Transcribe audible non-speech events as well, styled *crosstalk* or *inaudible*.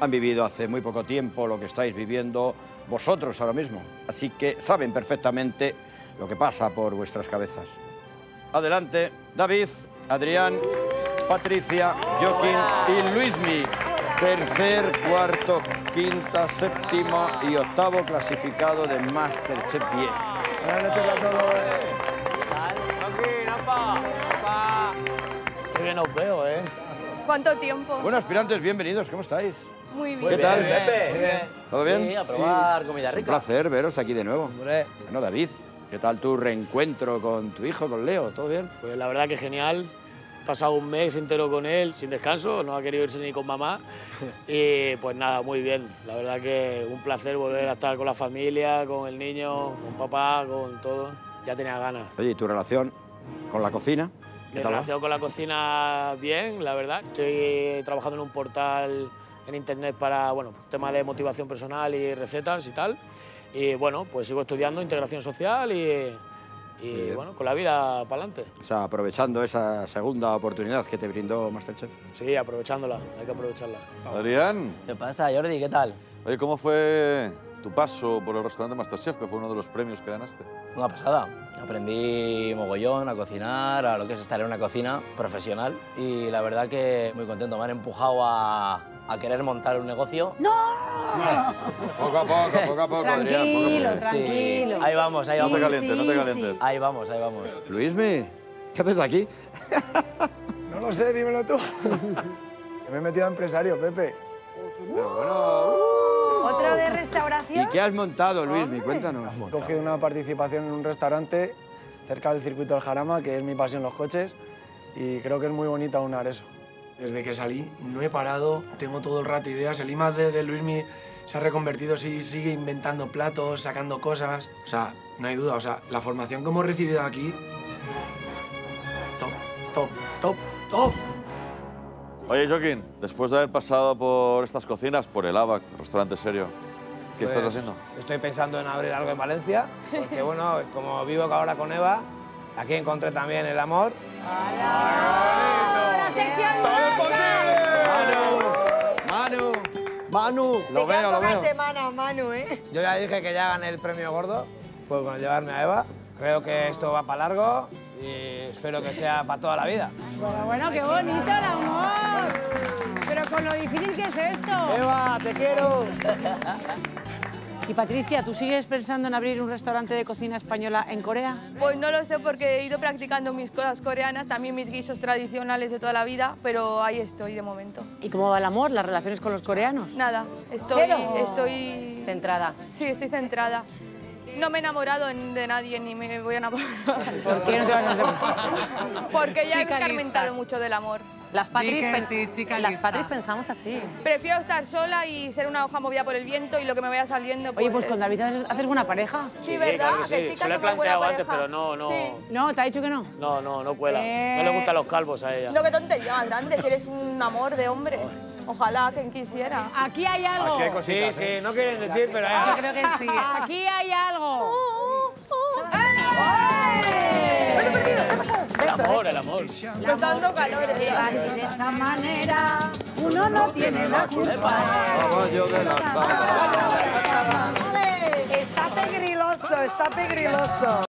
han vivido hace muy poco tiempo lo que estáis viviendo vosotros ahora mismo. Así que saben perfectamente lo que pasa por vuestras cabezas. Adelante, David, Adrián, Patricia, Joaquín y Luismi. Tercer, cuarto, quinta, séptima y octavo clasificado de Masterchef 10. Buenas noches a todos. Qué bien os veo, ¿eh? ¿Cuánto tiempo? Bueno, aspirantes, bienvenidos, ¿cómo estáis? Muy bien. ¿Qué tal? Pepe? ¿Todo bien? Sí, a probar comida Es un rica. placer veros aquí de nuevo. Hombre, Bueno, David, ¿qué tal tu reencuentro con tu hijo, con Leo? ¿Todo bien? pues la verdad que genial. He pasado un mes entero con él, sin descanso, no ha querido irse ni con mamá. *laughs* Y pues nada, muy bien. La verdad que un placer volver a estar con la familia, con el niño, con papá, con todo. Ya tenía ganas. Oye, ¿y tu relación con la cocina? Relación con la cocina, bien, la verdad. Estoy trabajando en un portal en internet para, bueno, tema de motivación personal y recetas y tal. Y bueno, pues sigo estudiando integración social y, y bueno, con la vida para adelante. O sea, aprovechando esa segunda oportunidad que te brindó Masterchef. Sí, aprovechándola, hay que aprovecharla. Adrián, ¿Qué pasa, Jordi? ¿Qué tal? oye, ¿cómo fue tu paso por el restaurante Masterchef, que fue uno de los premios que ganaste? Una pasada. Aprendí mogollón a cocinar, a lo que es estar en una cocina profesional y la verdad que muy contento. Me han empujado a, a querer montar un negocio. *laughs* Poco a poco, poco a poco, Adrián, poco a Tranquilo, poco. tranquilo. Ahí vamos, ahí No vamos. te calientes, no te sí, calientes. Ahí vamos, ahí vamos. Luismi, ¿qué haces aquí? *laughs* No lo sé, dímelo tú. *laughs* Me he metido a empresario, Pepe. Pero bueno, ¿Otro de ¿Y restauración? qué has montado, Luismi? Cuéntanos. He cogido una participación en un restaurante cerca del circuito del Jarama, que es mi pasión los coches, y creo que es muy bonito aunar eso. Desde que salí no he parado, tengo todo el rato ideas. El IMAD de, de Luismi se ha reconvertido, sí, sigue inventando platos, sacando cosas. O sea, no hay duda, o sea, la formación que hemos recibido aquí... Top, top. Oye, Joaquín, después de haber pasado por estas cocinas, por el ABAC, restaurante serio, ¿qué estás Pues, haciendo? Estoy pensando en abrir algo en Valencia, porque *laughs* bueno, como vivo ahora con Eva, aquí encontré también el amor. ¡La sección Manu, Manu, Manu. lo veo, lo veo. semana, Manu, ¿eh? Yo ya dije que ya gané el premio gordo, pues con llevarme a Eva. Creo que esto va para largo y espero que sea para toda la vida. Bueno, bueno, qué bonito el amor. Pero con lo difícil que es esto. Eva, te quiero. Y Patricia, ¿tú sigues pensando en abrir un restaurante de cocina española en Corea? Pues no lo sé porque he ido practicando mis cosas coreanas, también mis guisos tradicionales de toda la vida, pero ahí estoy de momento. ¿Y cómo va el amor, las relaciones con los coreanos? Nada, estoy, Pero- estoy, Centrada. sí, estoy centrada. No me he enamorado en- de nadie ni me voy a enamorar. *laughs* ¿Por qué no te vas a hacer? Porque ya he escarmentado lista. mucho del amor. Las Patris, sí, chica las. Patris pensamos así. Prefiero estar sola y ser una hoja movida por el viento y lo que me vaya saliendo. Oye, pues con David haces buena pareja. Sí, ¿verdad? claro que sí. Que sí, Se lo he planteado antes, pareja. pero no, no, Sí. No, ¿te ha dicho que no? no, no, no cuela. Eh. No le gustan los calvos a ella. No, qué tontería grande, si eres un amor de hombre. Ojalá, quien quisiera. Aquí hay algo. Sí, sí, no quieren decir, pero hay Yo creo que sí. *laughs* Aquí hay algo. El amor, el amor. Dando calor. eh. de esa manera, uno no tiene la culpa. Caballo de la. Está pegriloso, está pegriloso.